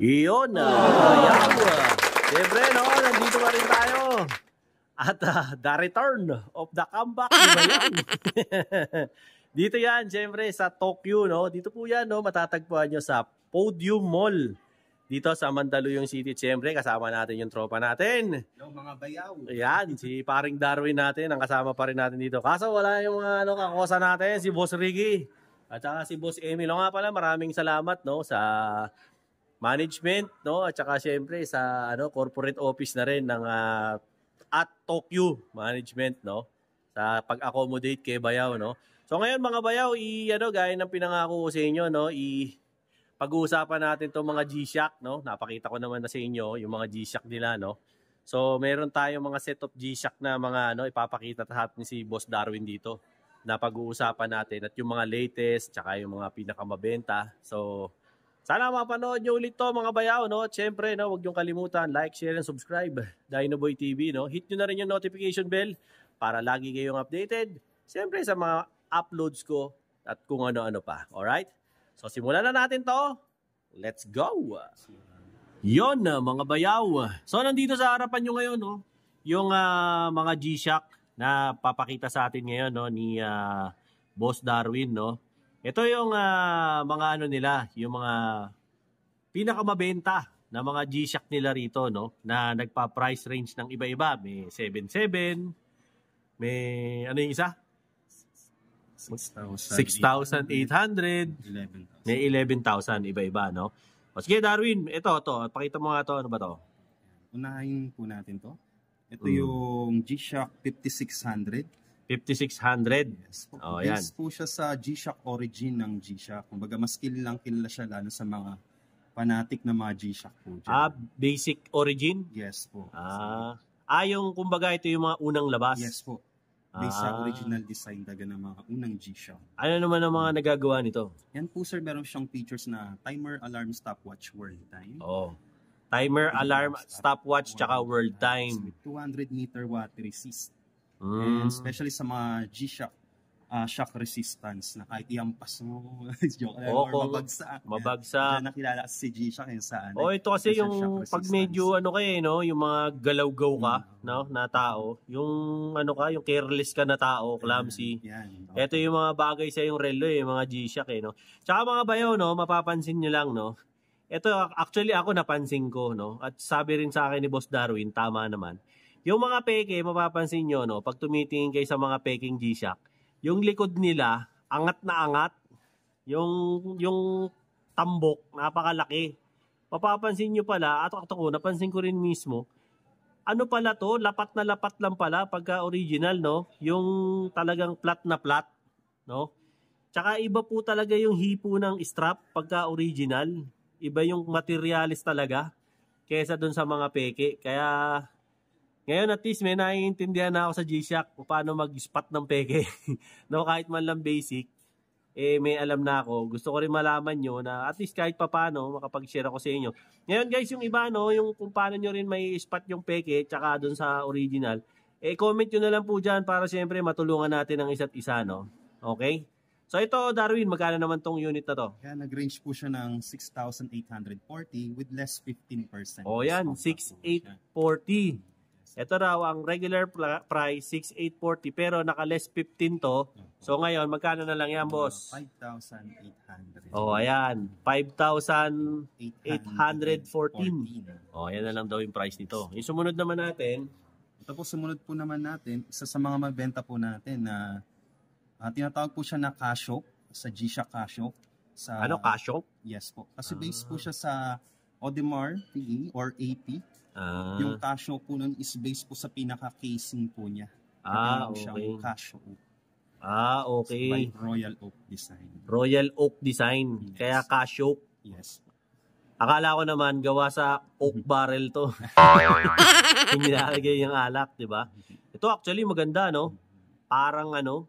Iyon na. Bayaw. Siyempre, no, nandito pa rin tayo. At uh, the return of the comeback ni Bayaw. dito yan, siyempre, sa Tokyo, no. Dito po yan, no, matatagpuan nyo sa Podium Mall. Dito sa Mandaluyong City, siyempre, kasama natin yung tropa natin. Yung mga bayaw. Ayan, si paring Darwin natin, ang kasama pa rin natin dito. Kaso wala yung mga ano, kakosa natin, si Boss Ricky. At saka si Boss Emil. O nga pala, maraming salamat no, sa management, no? At saka siyempre sa ano, corporate office na rin ng uh, at Tokyo management, no? Sa pag-accommodate kay Bayaw, no? So ngayon mga Bayaw, i ano gaya ng pinangako ko sa inyo, no? I pag-uusapan natin tong mga G-Shock, no? Napakita ko naman na sa inyo yung mga G-Shock nila, no? So meron tayong mga set of G-Shock na mga ano ipapakita sa atin si Boss Darwin dito na pag-uusapan natin at yung mga latest tsaka yung mga pinakamabenta. So sana mapanood nyo ulit to mga bayaw, no? At syempre, no, huwag nyo kalimutan, like, share, and subscribe. Dinoboy TV, no? Hit nyo na rin yung notification bell para lagi kayong updated. Siyempre sa mga uploads ko at kung ano-ano pa. Alright? So simulan na natin to. Let's go! Yon mga bayaw. So nandito sa harapan nyo ngayon, no? Yung uh, mga G-Shock na papakita sa atin ngayon, no? Ni uh, Boss Darwin, no? Ito yung uh, mga ano nila, yung mga pinakamabenta na mga G-Shock nila rito, no? Na nagpa-price range ng iba-iba. May 7.7, may ano yung isa? 6,800, may 11,000 iba-iba, no? O sige, Darwin, ito, to. Pakita mo nga to. Ano ba to? Unahin po natin to. Ito mm. yung G-Shock 5600. 5600. Yes. Oh, Based yan. po siya sa G-Shock origin ng G-Shock. Kumbaga, mas kilalang kilala siya lalo sa mga fanatic na mga G-Shock po. Dyan. Ah, basic origin? Yes po. Ah, ah yung kumbaga ito yung mga unang labas? Yes po. Based ah. sa original design talaga ng mga unang G-Shock. Ano naman ang mga nagagawa nito? Yan po sir, meron siyang features na timer, alarm, stopwatch, world time. Oh. Timer, alarm, stopwatch, tsaka world time. With 200 meter watt resist. Mm. And especially sa mga G-Shock uh, shock resistance na kahit iampas mo, joke lang, or mabagsak. Mabagsak. Kaya nakilala si G-Shock yung saan. Oh, ito kasi yung pag medyo ano kayo, no, yung mga galaw-gaw ka, mm. no, na tao, yung ano ka, yung careless ka na tao, clumsy. Yan. Ito yung mga bagay sa yung relo, eh, yung mga G-Shock eh, no. Tsaka mga bayaw, no, mapapansin niyo lang, no. Ito actually ako napansin ko, no. At sabi rin sa akin ni Boss Darwin, tama naman yung mga peke, mapapansin nyo, no, pag tumitingin kayo sa mga peking G-Shock, yung likod nila, angat na angat. Yung, yung tambok, napakalaki. Mapapansin nyo pala, at ako, napansin ko rin mismo, ano pala to, lapat na lapat lang pala pagka original, no? Yung talagang flat na flat, no? Tsaka iba po talaga yung hipo ng strap pagka original. Iba yung materialis talaga kaysa dun sa mga peke. Kaya ngayon at least may naiintindihan na ako sa G-Shock kung paano mag-spot ng peke. no, kahit man lang basic, eh may alam na ako. Gusto ko rin malaman nyo na at least kahit papano makapag-share ako sa inyo. Ngayon guys, yung iba no, yung kung paano nyo rin may spot yung peke tsaka doon sa original, eh comment nyo na lang po dyan para siyempre matulungan natin ang isa't isa no. Okay? So ito Darwin, magkano naman tong unit na to? Kaya nag-range po siya ng 6,840 with less 15%. Oh yan, 6,840. Ito raw ang regular price 6,840 pero naka-less 15 to. So ngayon, magkano na lang yan, boss? 5,800. Oh, ayan. 5,814. Oh, ayan na lang daw yung price nito. Yung sumunod naman natin, po sumunod po naman natin, isa sa mga mabenta po natin na uh, tinatawag po siya na Casio sa G-Shock Casio. Sa, ano, Casio? Yes po. Kasi ah. based po siya sa Audemars PE or AP. Ah. Yung Casio po nun is based po sa pinaka-casing po niya. Ah, okay. Siyang Casio Ah, okay. By Royal Oak Design. Royal Oak Design. Yes. Kaya Casio. Yes. Akala ko naman gawa sa oak barrel to. Yung nilalagay yung alak, di ba? Ito actually maganda, no? Parang ano,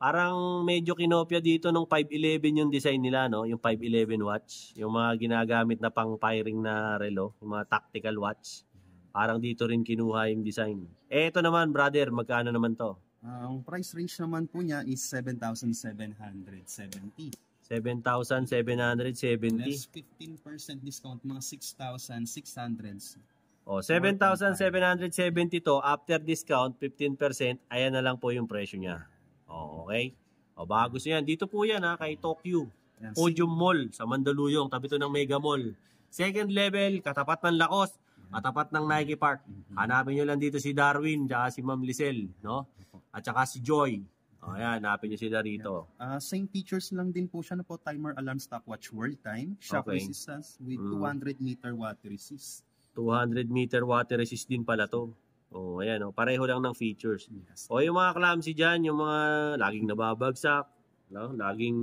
Parang medyo kinopya dito nung 511 yung design nila, no? Yung 511 watch. Yung mga ginagamit na pang firing na relo, yung mga tactical watch. Parang dito rin kinuha yung design. Eh, ito naman, brother, magkano naman to? Uh, ang price range naman po niya is 7,770. 7,770. Less 15% discount, mga 6,600. O, 7,770 to. After discount, 15%. Ayan na lang po yung presyo niya. O, okay? O, baka gusto yan. Dito po yan ha, kay Tokyo. Yan, Podium Mall sa Mandaluyong, tabi to ng Mega Mall. Second level, katapat ng Lacoste, katapat ng Nike Park. Hanapin nyo lang dito si Darwin, tsaka si Ma'am Lisel, no? At saka si Joy. O, ayan, hanapin nyo sila rito. Ah, same features lang din po siya na po timer alarm stopwatch world time, shock Okay. resistance with Mm. 200 meter water resist. 200 meter water resist din pala to. O, ayan, o, pareho lang ng features. Yes. O yung mga clumsy dyan, yung mga laging nababagsak, no? laging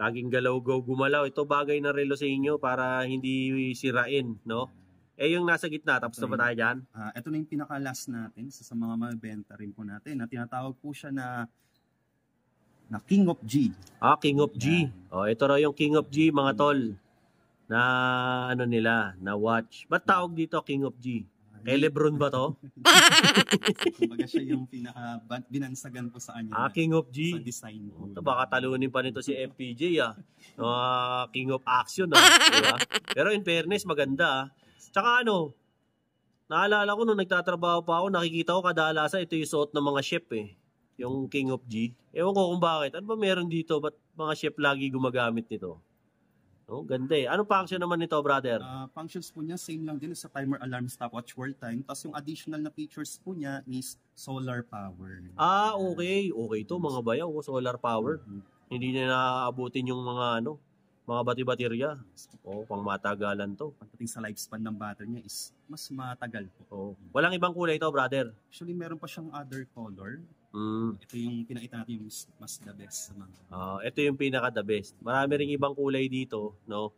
laging galaw-gaw gumalaw. Ito bagay na relo sa inyo para hindi sirain, no? Eh yung nasa gitna, tapos na ba tayo dyan? Ah, ito na yung pinaka-last natin sa, sa mga mabenta rin po natin na tinatawag po siya na na King of G. Ah, King of G. O, ito raw yung King of G, mga tol. Na ano nila, na watch. Ba't tawag dito King of G? Kay Lebron ba to? Kumbaga siya yung pinaka binansagan po sa kanya Ah, King of sa G. design po. Ito baka talunin pa nito si FPJ ah. Ah, King of Action ah. Diba? Pero in fairness, maganda ah. Tsaka ano, naalala ko nung nagtatrabaho pa ako, nakikita ko kadalasan ito yung suot ng mga chef eh. Yung King of G. Ewan ko kung bakit. Ano ba meron dito? Ba't mga chef lagi gumagamit nito? No, ganda eh. Anong function naman nito, brother? Ah, functions po niya same lang din sa timer alarm stopwatch world time. Tapos yung additional na features po niya is solar power. Ah, okay. Okay to, mga bayaw. Solar power. Mhm. Hindi na naaabutin yung mga ano, mga bati-baterya. Oo, pang matagalan to. Pagdating sa lifespan ng battery niya is mas matagal po. Oo. Walang ibang kulay to, brother. Actually, meron pa siyang other color. Mm. Ito yung pinakita natin yung mas, mas the best sa mga. Ah, ito yung pinaka the best. Marami ring ibang kulay dito, no?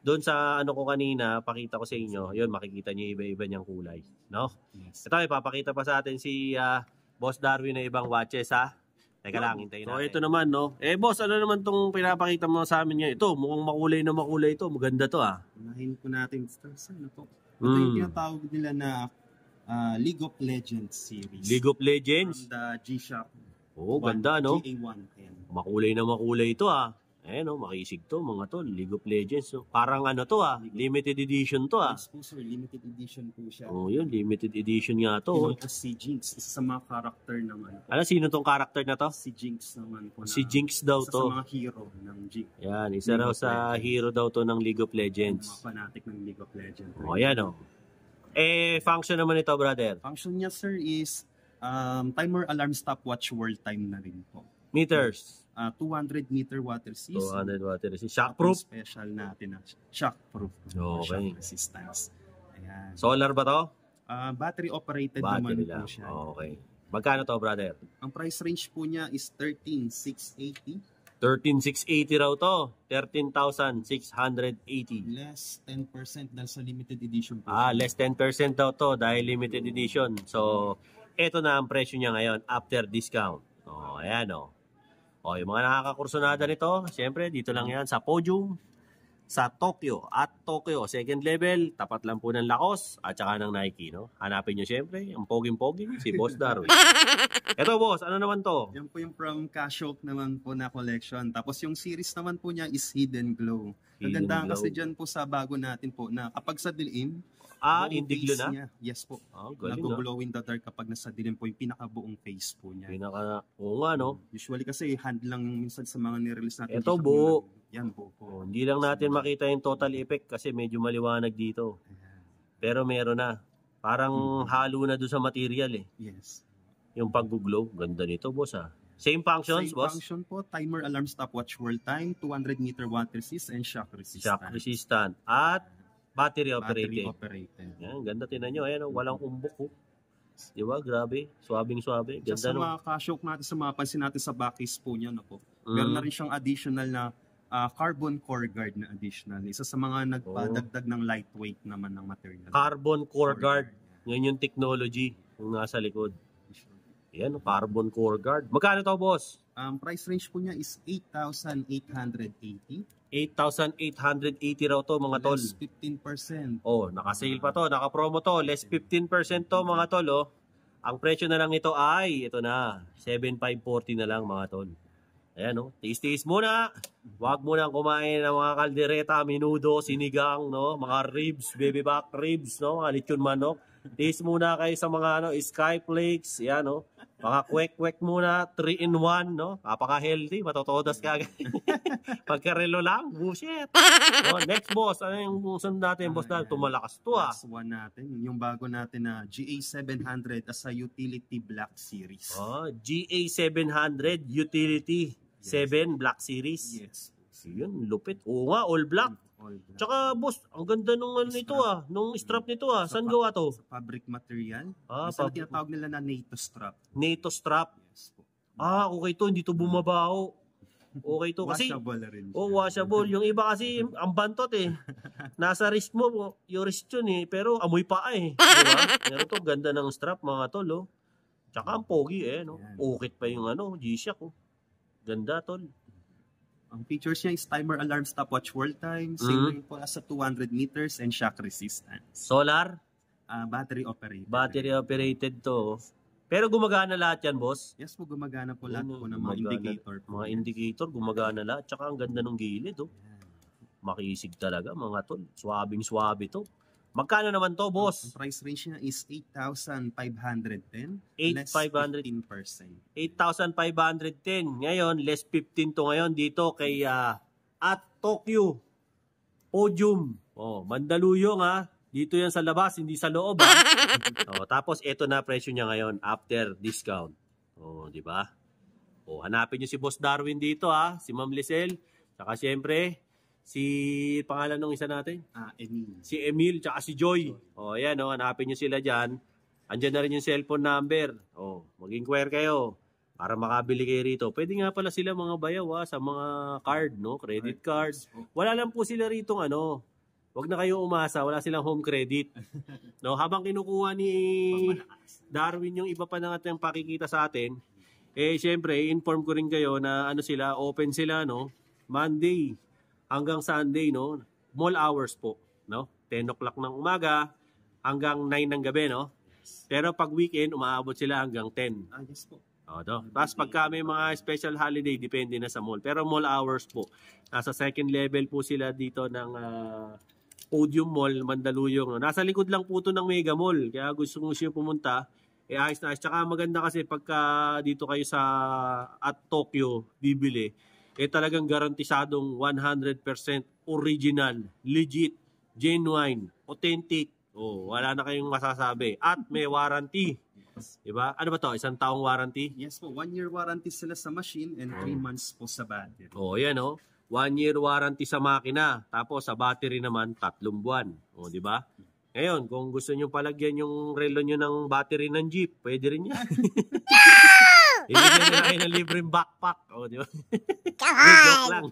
Doon sa ano ko kanina, pakita ko sa inyo, yun makikita niyo iba-iba niyang kulay, no? Yes. Ito ipapakita pa sa atin si ah, Boss Darwin na ibang watches ha. Teka lang, hintayin natin. So ito naman, no? Eh boss, ano naman tong pinapakita mo sa amin ngayon? Ito, mukhang makulay na makulay ito. Maganda to ah. Unahin po natin sa ano po. Ito yung Mm. tinatawag nila na ah, League of Legends series. League of Legends. From the G-Shock. Oo, ganda, no? GA1. Ayan. Makulay na makulay ito ah. Eh no, makisig to mga tol. League of Legends. No? Parang ano to ah, limited edition to ah. Yes po sir, limited edition po siya. Oh, yun, limited edition nga to. oh. Ito si Jinx, isa sa mga character ng ano. Sino tong character na to? Si Jinx naman po. na- Si Jinx daw isa to. sa mga hero ng G. Yan, isa raw sa hero daw to ng League of Mga Legends. fanatic ng League of Legends. O, yan o. Eh, function naman ito, brother. Function niya sir is um, timer alarm stopwatch world time na rin po. Meters. Ah, 200 meter water resist. 200 watt resistance. Shockproof. Special natin na shockproof. Okay. Shock resistance. Ayan. Solar ba to? Ah, battery operated Battery naman lang. po siya. Okay. Magkano to, brother? Ang price range po niya is 13,680 13,680 raw to. 13,680. less 10% dahil sa limited edition po. Ah, less 10% daw to dahil limited edition. So, eto na ang presyo niya ngayon after discount. Oh, ayan oh. Oh, yung mga nakakakursunada nito, siyempre dito lang yan sa Podium sa Tokyo at Tokyo second level tapat lang po ng Lacoste at saka ng Nike no hanapin niyo siyempre ang poging-pogi si Boss Darwin eto boss ano naman to Yan po yung from Casio naman po na collection. Tapos yung series naman po niya is Hidden Glow. Hidden Kagandahan Glow. kasi dyan po sa bago natin po na kapag sa dilim, ah buong indiglo na Niya, yes po. oh galing Nag-glow in the dark kapag nasa dilim po yung pinakabuong face po niya. pinaka oo nga no Usually kasi hand lang minsan sa mga nirelease natin. Ito, buo. Yan po po. oh, hindi lang natin makita yung total effect kasi medyo maliwanag dito pero meron na parang halo na doon sa material eh Yes. Yung pag-glow, ganda nito, boss ah. Same functions, Same boss. function po, timer alarm stopwatch world time, 200 meter water resist and shock resistance. Shock resistant at battery Battery operated. operated. Yan, ganda tinan nyo. Ayan, oh, walang umbok oh. Di ba? Grabe. Swabing-swabe. Just Ganda sa no. mga ka-shock natin sa mga pansin natin sa backcase po niya, no po. Mm. Meron na rin siyang additional na ah, carbon core guard na additional. Isa sa mga nagpadagdag ng lightweight naman ng material. Carbon core guard. Yan yung technology yung nasa likod. Yan, carbon core guard. Magkano to, boss? Um, price range po niya is 8,880. 8,880 raw to, mga tol. Less 15%. Oh, naka-sale pa to, naka-promo to, less 15% to mga tol, oh. Ang presyo na lang nito ay, ito na, 7,540 na lang mga tol. Ayan, no? Tiis-tiis muna. Huwag mo nang kumain ng mga kaldereta, minudo, sinigang, no? Mga ribs, baby back ribs, no? Mga lechon manok. Tiis muna kayo sa mga ano, sky flakes, yan, no? Mga kwek-kwek muna, 3 in 1, no? Napaka-healthy, matotodas ka agad. Pagkarelo lang, bullshit. No, next boss, ano yung sunod natin, boss na? Tumalakas to, ah. Last one natin, yung bago natin na GA700 as a utility black series. Oh, GA700 Utility 7 Black Series. Yes. Yun, lupit. Oo nga, all black. All black. Tsaka boss, ang ganda nung ano nito ah, nung strap nito ah. Saan gawa to? Sa fabric material. Ah, na fabric- tinatawag nila na NATO strap. NATO strap. Yes po. Ah, okay to, hindi to bumabaho. Okay to kasi Washable rin siya. Oh, washable. Yung iba kasi ang bantot eh. Nasa wrist mo, yung wrist yun eh. Pero amoy pa eh. Di ba? Pero to, ganda ng strap mga tol oh. Tsaka ang pogi eh, no? Yan. Ukit pa yung ano, G-Shock oh. Ganda tol. Ang features niya is timer alarm stopwatch world time, Mhm. same rin po as sa 200 meters and shock resistance. Solar, Ah, battery operated. battery operated to. oh. Pero gumagana lahat yan, boss. Yes po, gumagana po lahat po ng mga indicator. po. Mga indicator, gumagana lahat. Tsaka ang ganda ng gilid, oh. Makisig talaga, mga tol. Swabing swabe to. Magkano naman to, Ang boss? price range niya is 8,510. 8,500. 15%. 8,510. Ngayon, less 15 to ngayon dito kay ah, at Tokyo Podium. Oh, Mandaluyong ha. Dito yan sa labas, hindi sa loob ha. oh, tapos ito na presyo niya ngayon after discount. Oh, di ba? Oh, hanapin niyo si Boss Darwin dito ha, si Ma'am Lisel. Saka siyempre, si pangalan ng isa natin, Ah, Emil. si Emil tsaka si Joy. O, oh, ayan, oh, hanapin nyo sila dyan. Andyan na rin yung cellphone number. O, oh, mag-inquire kayo para makabili kayo rito. Pwede nga pala sila mga bayaw ah, sa mga card, no? Credit card. Yes po. Wala lang po sila rito ano. Huwag na kayo umasa, wala silang home credit. No, habang kinukuha ni Darwin yung iba pa na natin pakikita sa atin, eh syempre, inform ko rin kayo na ano sila, open sila no, Monday hanggang Sunday no, mall hours po, no? 10 o'clock ng umaga hanggang 9 ng gabi, no? Pero pag weekend, umaabot sila hanggang 10. Ah, yes po. O, to. Tapos pagka may mga special holiday, depende na sa mall. Pero mall hours po. Nasa second level po sila dito ng ah, Podium Mall, Mandaluyong. no. Nasa likod lang po to ng Mega Mall. Kaya gusto mo siya pumunta, eh ayos na ayos. Tsaka maganda kasi pagka dito kayo sa at Tokyo, bibili, eh talagang garantisadong 100% original, legit, genuine, authentic. Oh, wala na kayong masasabi. At may warranty. Diba? Ano ba to? Isang taong warranty? Yes po, one year warranty sila sa machine and three months po sa battery. Oh, yan o. One year warranty sa makina. Tapos sa battery naman, tatlong buwan. O, di ba? Ngayon, kung gusto nyo palagyan yung relo nyo ng battery ng Jeep, pwede rin yan. Ibigyan na kayo ng libreng backpack. O, di ba? Joke lang.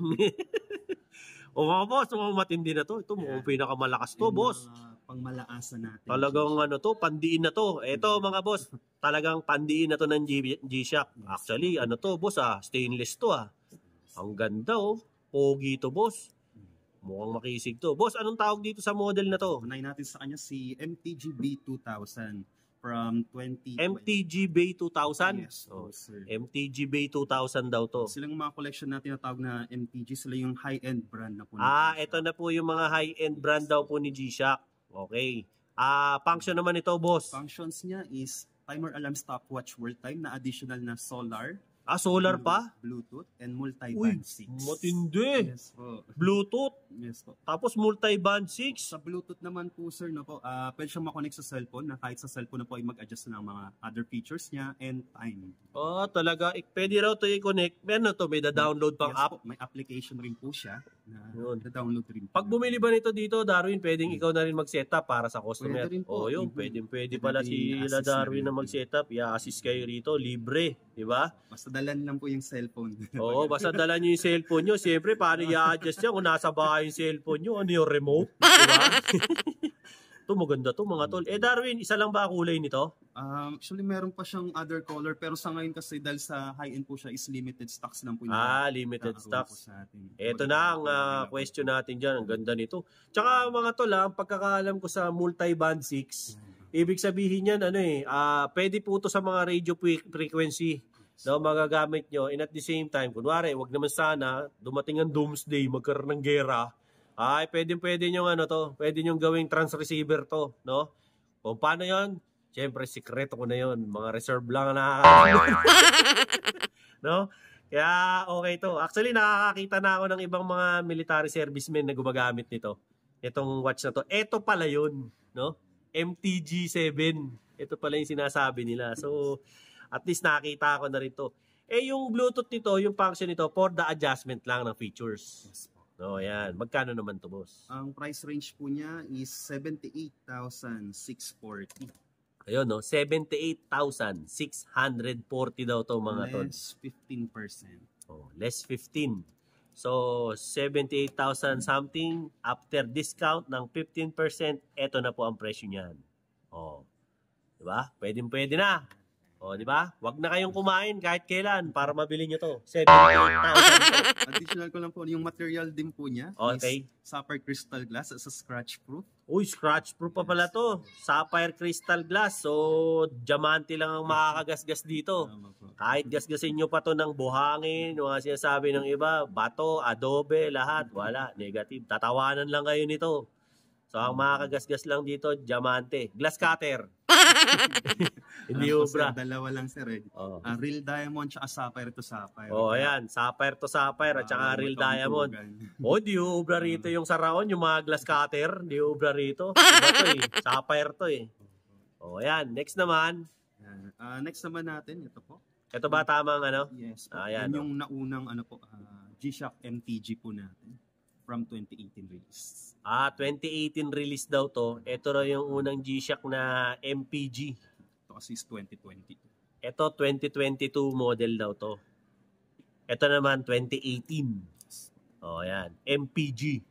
o mga boss, mga matindi na to. Ito mukhang pinakamalakas to, boss. mga pangmalaasan natin. Talagang ano to, pandiin na to. Ito mga boss, talagang pandiin na to ng G- G-Shock. Actually, ano to boss ah, stainless to ah. Ang ganda oh. Pogi to boss. Mukhang makisig to. Boss, anong tawag dito sa model na to? Unahin natin sa kanya si MTGB 2000 from 20... MTG Bay 2000? Yes, Oh, sir. MTG Bay 2000 daw to. Silang mga collection natin na tawag na MTG, sila yung high-end brand na po. Ah, ito na po yung mga high-end brand daw po ni G-Shock. Okay. Ah, function naman ito, boss. Functions niya is timer alarm stopwatch world time na additional na solar, Ah, solar pa? Bluetooth, and multi-band 6. matindi. Yes po. Bluetooth, Yes po. tapos multi-band 6. Sa Bluetooth naman po sir, no po, ah pwede siyang makonect sa cellphone na kahit sa cellphone na po ay mag-adjust ng mga other features niya and time. Oh, talaga. Ik- Pwede raw to i-connect. Meron to, may da-download pang yes app. Po, may application rin po siya na Yun. download rin po. Pag bumili ba nito dito, Darwin, pwedeng ikaw na rin mag-setup para sa customer. Pwede rin po. Oh, yun, Mhm. pwedeng pwede Pwede pala si la Darwin na na mag-setup. I-assist kayo rito, libre, di ba? Basta dalan lang po yung cellphone. Oo, basta dala niyo yung cellphone niyo. Siyempre, paano i-adjust yan kung nasa bahay yung cellphone niyo? Ano yung remote? Di ba? Ito, maganda to mga tol. Eh, Darwin, isa lang ba kulay nito? Um, actually, meron pa siyang other color pero sa ngayon kasi dahil sa high-end po siya is limited stocks lang po yung Ah, limited stocks. Ito na ang ah, question natin dyan. Ang ganda nito. Tsaka mga tol, ah, ang pagkakaalam ko sa multi-band 6, ibig sabihin yan, ano eh, ah, pwede po to sa mga radio fre- frequency. no, magagamit nyo. And at the same time, kunwari, wag naman sana, dumating ang doomsday, magkaroon ng gera, ay, pwede pwede nyo ano to, pwede nyo gawing trans receiver to, no? Kung paano yon Siyempre, sikreto ko na yon Mga reserve lang na no? Kaya okay to. Actually, nakakakita na ako ng ibang mga military servicemen na gumagamit nito. Itong watch na to. Ito pala yun, no? MTG7. Ito pala yung sinasabi nila. So, at least nakita ko na rin to. Eh, yung Bluetooth nito, yung function nito, for the adjustment lang ng features. No, yan. Magkano naman to, boss? Ang price range po niya is 78,640. Ayun, no? 78,640 daw to mga tol. Less 15%. Oh, less 15. So, 78,000 something. After discount ng 15%, eto na po ang presyo niyan. Oh. 'Di ba? Pwedeng pwede na. Oh, 'di ba? Huwag na kayong kumain kahit kailan para mabili niyo to. 78,000. Additional ko lang po, yung material din po niya Okay. is Sapphire Crystal Glass as a scratch proof. Uy, scratch proof pa pala to. Sapphire crystal glass. So, diamante lang ang makakagasgas dito. Tama po. Kahit gasgasin nyo pa to ng buhangin, mga sinasabi ng iba, bato, adobe, lahat, wala, negative. Tatawanan lang kayo nito. So, ang makakagasgas lang dito, diamante. Glass cutter. Hindi Ano po, sir, ubra. Dalawa lang sir eh. Oh. Ah, real diamond tsaka sapphire to sapphire. oh, ayan. Sapphire to sapphire at saka Ah, real diamond. tugan. Oh, di ubra rito yung saraon, yung mga glass cutter. Di ubra rito. Iba to eh. Sapphire to eh. Oh, ayan. Next naman. Ah, next naman natin, ito po. Ito ba tamang ano? Yes po. Ah, yan, Yan yung naunang ano po, ah, G-Shock MTG po natin from 2018 release. Ah, 2018 release daw to. Ito raw yung unang G-Shock na MPG. Ito kasi is 2020. Ito 2022 model daw to. Ito naman 2018. Oh, ayan. MPG.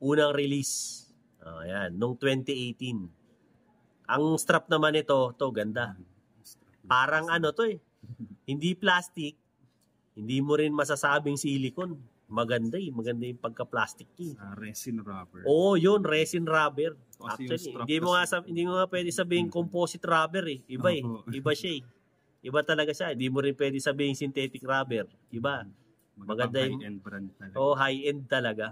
Unang release. Oh, ayan. Nung 2018. Ang strap naman ito, to ganda. Parang ano to eh. Hindi plastic. Hindi mo rin masasabing silicone. Maganda eh. Maganda yung pagka-plastic eh. Ah, resin rubber. Oo, oh, yun, resin rubber. Kasi Actually, hindi mo nga sab- hindi mo nga pwede sabihin Mm. composite rubber eh. Iba eh. Opo. Iba siya eh. Iba talaga siya. Hindi mo rin pwede sabihin synthetic rubber. Iba. maganda yung- high-end brand talaga. O high-end talaga.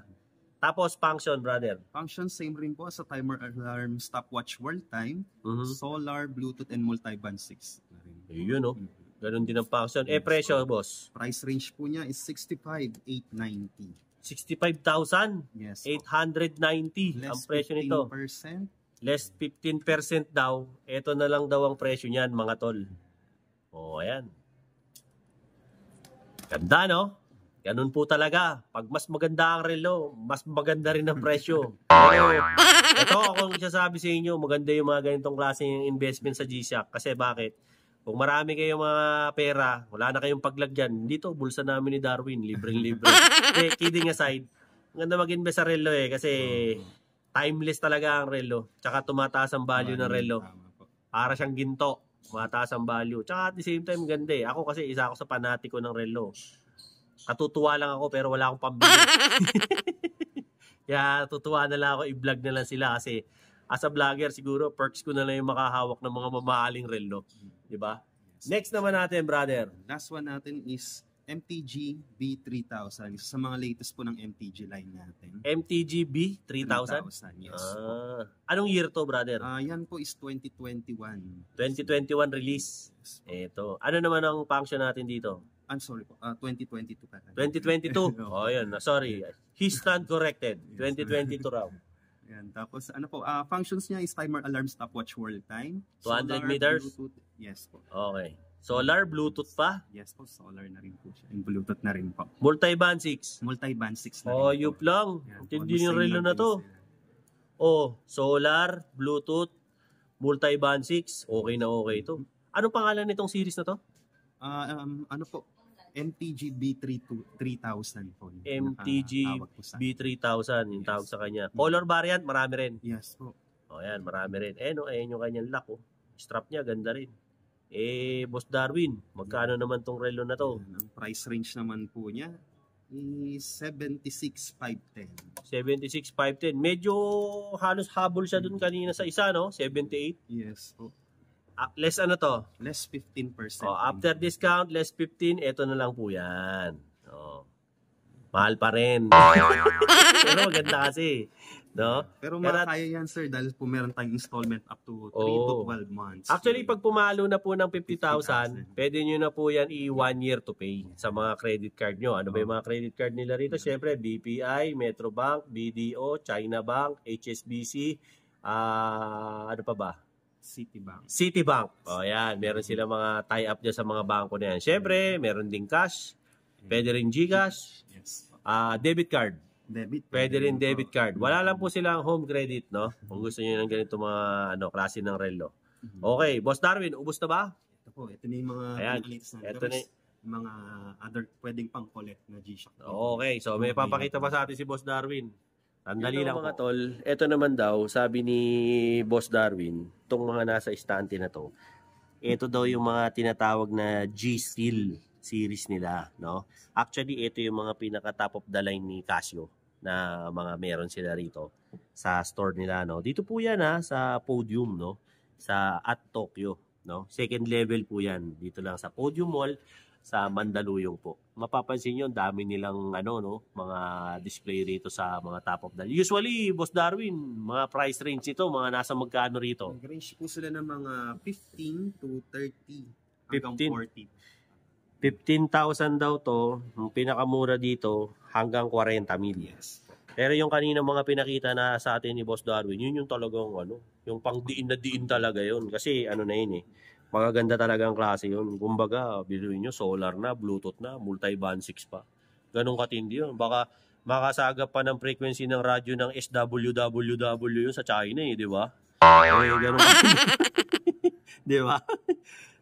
Tapos function, brother. Function same rin po sa timer alarm, stopwatch world time, Mhm. solar, bluetooth, and multi-band 6. na rin. Yun oh. Mhm. Ganun din ang function. Eh, presyo, boss. Price range po niya is 65,890. 65,890 Yes. po. ang presyo nito. 15%. Less 15% daw. Ito na lang daw ang presyo niyan, mga tol. O, ayan. Ganda, no? Ganun po talaga. Pag mas maganda ang relo, mas maganda rin ang presyo. Ito akong isasabi sa inyo, maganda yung mga ganitong klaseng investment sa G-Shock. Kasi bakit? Kung marami kayong mga pera, wala na kayong paglagyan, dito, bulsa namin ni Darwin, libreng-libre. Hindi, kidding aside, maganda mag-invest sa relo eh, kasi timeless talaga ang relo. Tsaka tumataas ang value ng relo. Para siyang ginto. Tumataas ang value. Tsaka at the same time, ganda eh. Ako kasi isa ako sa panatiko ng relo. Katutuwa lang ako pero wala akong pambili. Kaya tutuwa na lang ako, i-vlog na lang sila kasi as a vlogger siguro perks ko na lang yung makahawak ng mga mamahaling relo. Di ba? Yes. Next naman natin, brother. Last one natin is MTG B3000. Isa sa mga latest po ng MTG line natin. MTGB 3000. 3000, yes. Ah, anong year to, brother? Ah, yan po is 2021. 2021 release. Yes. Ito. Ano naman ang function natin dito? I'm sorry po. Ah, 2022 pa. 2022. oh, yun. Sorry. He stand corrected. 2022 raw. Yan. Tapos ano po, ah, functions niya is timer alarm stopwatch world time. 200 solar, meters? Bluetooth. Yes po. Okay. Solar, Bluetooth pa. Yes po, solar na rin po siya. And Bluetooth na rin po. Multi-band 6. Multi-band 6 na Oh, rin yup po. lang. Hindi yung relo na to. Oh, solar, Bluetooth, multi-band 6. Okay na okay to. Anong pangalan nitong series na to? Ah, um, ano po, MTG B3000 po. MTG nakatawag po sa- B3000, yung Yes. tawag sa kanya. Color variant, marami rin. Yes po. Oh, yan, marami rin. Eh, no, ayan yung kanyang lock, oh. Strap niya, ganda rin. Eh, Boss Darwin, magkano naman tong relo na to? Yan, Ang price range naman po niya is 76,510. 76,510. Medyo halos habol siya dun kanina sa isa, no? 78. Yes po. Ah, less ano to? Less 15%. Oh, after discount, less 15, ito na lang po yan. Oh. Mahal pa rin. Pero maganda kasi. No? Pero Kaya- makakaya yan, sir, dahil po meron tayong installment up to 3 Oo. to 12 months. Actually, pag pumalo na po ng 50,000, 50,000, pwede nyo na po yan i-one year to pay sa mga credit card nyo. Ano ba yung mga credit card nila rito? Siyempre, BPI, Metrobank, BDO, China Bank, HSBC, ah ano pa ba? Citibank. Citibank. O yan, meron sila mga tie-up dyan sa mga bangko na yan. Siyempre, meron ding cash, pwede rin Gcash, Yes. ah debit card. Debit. Pwede rin debit card. Wala lang po silang home credit, no? Kung gusto niyo ng ganito mga ano, klase ng relo. Okay, Boss Darwin, ubos na ba? Ito po, ito na yung mga Ayan, na ito na mga other pwedeng pang collect na G-Shock. Okay, so may papakita pa sa atin si Boss Darwin. Sandali Ito, lang mga mga tol. Ito naman daw, sabi ni Boss Darwin, itong mga nasa istante na to, ito daw yung mga tinatawag na G-Steel series nila, no? Actually, ito yung mga pinaka top of the line ni Casio na mga meron sila rito sa store nila, no? Dito po yan ha, sa podium, no? Sa at Tokyo, no? Second level po yan. Dito lang sa Podium Mall sa Mandaluyong po. Mapapansin nyo, ang dami nilang ano, no, mga display rito sa mga top of the Usually, Boss Darwin, mga price range nito, mga nasa magkano rito? Nag-range po sila ng mga 15 to 30 hanggang 15? 40. 15,000 daw to, yung pinakamura dito, hanggang 40 mil. Yes. Pero yung kanina mga pinakita na sa atin ni Boss Darwin, yun yung talagang ano, yung pang diin na diin talaga yun. Kasi ano na yun eh, magaganda talaga ang klase yun. Kumbaga, biluin nyo, solar na, Bluetooth na, multi-band 6 pa. Ganun katindi yun. Baka makasagap pa ng frequency ng radyo ng SWWW yun sa China eh, di ba? Eh, ganun di ba?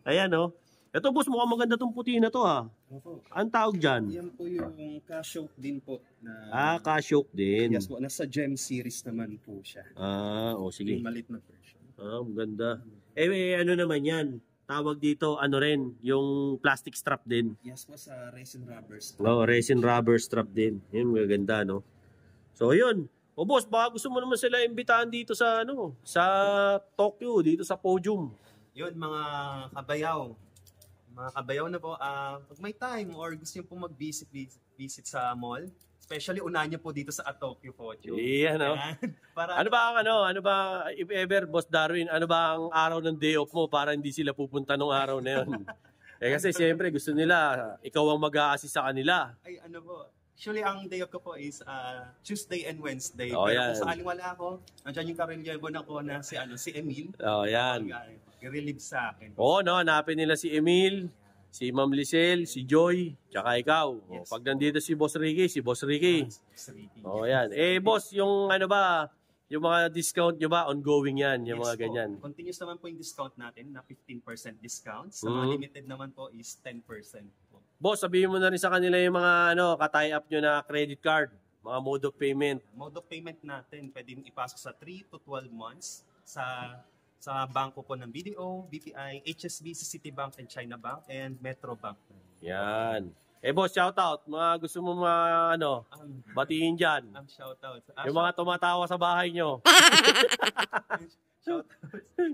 Ayan oh. Ito boss, mukhang maganda tong puti na to ha. Opo. Ang tawag dyan? Yan po yung Casio din po na Ah, Casio din. Yes po, nasa Gem series naman po siya. Ah, o sige. Yung malit na version. Ah, maganda. Eh, eh, ano naman yan? Tawag dito, ano rin, yung plastic strap din. Yes po sa resin rubbers. No, resin rubber strap din. Yun, maganda, no? So, yun. O boss, baka gusto mo naman sila imbitahan dito sa, ano, sa Tokyo, dito sa podium. Yun mga kabayaw. Mga kabayaw na po, ah pag may time or gusto niyo po mag-visit visit, visit sa mall, especially unahan niyo po dito sa Tokyo Podium. Iyan, no? Para Ano ba ang ano, ano ba, if ever, Boss Darwin, ano ba ang araw ng day off mo para hindi sila pupunta nung araw na yun? eh kasi siyempre gusto nila, ikaw ang mag-a-assist sa kanila. ay ano po, Actually, ang day off ko po is ah, Tuesday and Wednesday. Oh, Pero yan. kung saan wala ako, nandiyan yung karelyebo na ko na si, ano, si Emil. Oh, yan. Mag- I-relieve sa akin. Oo, no, hanapin nila si Emil, si Ma'am Lisel, si Joy, tsaka ikaw. O, Yes. pag nandito si Boss Ricky, si Boss Ricky. Meeting. Oh, yan. Eh, boss, yung ano ba, yung mga discount nyo ba, ongoing yan, yung Yes mga po. ganyan. Continuous naman po yung discount natin na 15% discount. Sa mga Mhm. limited naman po is 10% po. Boss, sabihin mo na rin sa kanila yung mga ano, ka-tie up nyo na credit card, mga mode of payment. Mode of payment natin, pwedeng ipasok sa 3 to 12 months sa sa bangko po ng BDO, BPI, HSBC, Citibank, and China Bank, and Metro Bank. Yan. Eh, boss, shout out. Mga gusto mo mga ano, Um, batiin dyan. um, shoutout. Ah, Yung mga tumatawa sa bahay nyo. shoutout.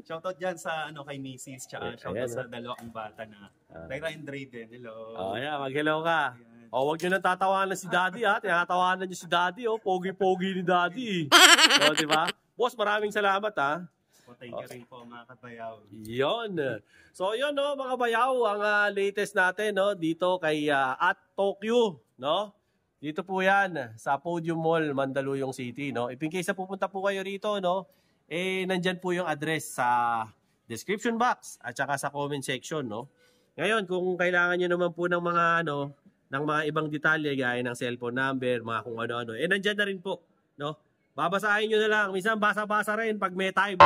shoutout dyan sa ano kay Macy's, tsaka Eh, shoutout ayan, sa dalawang bata na Ah. Tyra and Draven. Hello. Oh, yan, mag-hello ka. Ayan. O, wag nyo nang tatawanan si Daddy, ha? Tinatawanan nyo si Daddy, oh. Pogi-pogi ni Daddy. O, di ba? Boss, maraming salamat, ha? Po, thank you rin po mga kabayaw. Yon. So, yun, no, mga bayaw, ang ah, latest natin, no, dito kay ah, at Tokyo, no? Dito po yan, sa Podium Mall, Mandaluyong City, no? If in case na pupunta po kayo rito, no, eh, nandyan po yung address sa description box at saka sa comment section, no? Ngayon, kung kailangan nyo naman po ng mga, ano, ng mga ibang detalye, gaya ng cellphone number, mga kung ano-ano, eh, nandyan na rin po, no? Babasahin nyo na lang. Minsan basa-basa rin pag may time.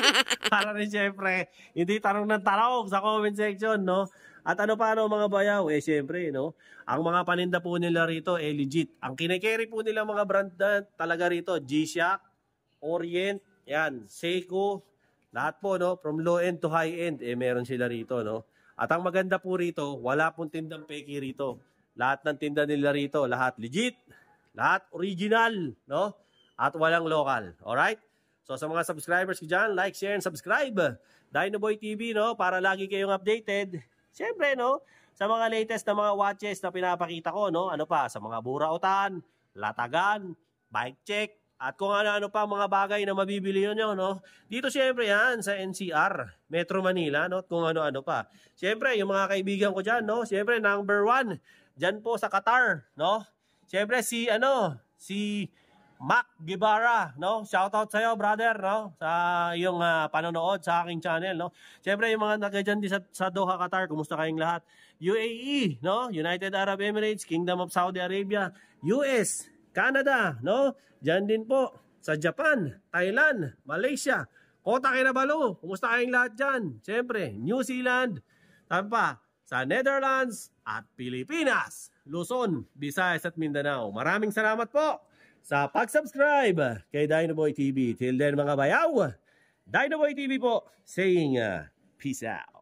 Para rin syempre, hindi tanong ng tanong sa comment section, no? At ano pa ano mga bayaw? Eh syempre, no? Ang mga paninda po nila rito, eh legit. Ang kinikerry po nila mga brand na talaga rito, G-Shock, Orient, yan, Seiko, lahat po, no? From low end to high end, eh meron sila rito, no? At ang maganda po rito, wala pong tindang peki rito. Lahat ng tinda nila rito, lahat legit, lahat original, no? At walang local. Alright? So sa mga subscribers ko dyan, like, share, and subscribe. Dinoboy TV, no? Para lagi kayong updated. Siyempre, no? Sa mga latest na mga watches na pinapakita ko, no? Ano pa? Sa mga burautan, latagan, bike check, at kung ano-ano pa mga bagay na mabibili nyo, no? Dito siyempre yan sa NCR, Metro Manila, no? Kung ano-ano pa. Siyempre, yung mga kaibigan ko dyan, no? Siyempre, number one, dyan po sa Qatar, no? Siyempre, si, ano, si Mac Guevara, no? Shoutout sa iyo, brother, no? Sa iyong uh, panonood sa aking channel, no? Siyempre, yung mga nagka dyan sa, sa Doha, Qatar, kumusta kayong lahat? UAE, no? United Arab Emirates, Kingdom of Saudi Arabia, US, Canada, no? Diyan din po sa Japan, Thailand, Malaysia, Kota Kinabalu, kumusta kayong lahat dyan? Siyempre, New Zealand, sabi pa, sa Netherlands at Pilipinas, Luzon, Visayas at Mindanao. Maraming salamat po sa pag-subscribe kay Dinoboy TV. Till then mga bayaw, Dinoboy TV po saying uh, peace out.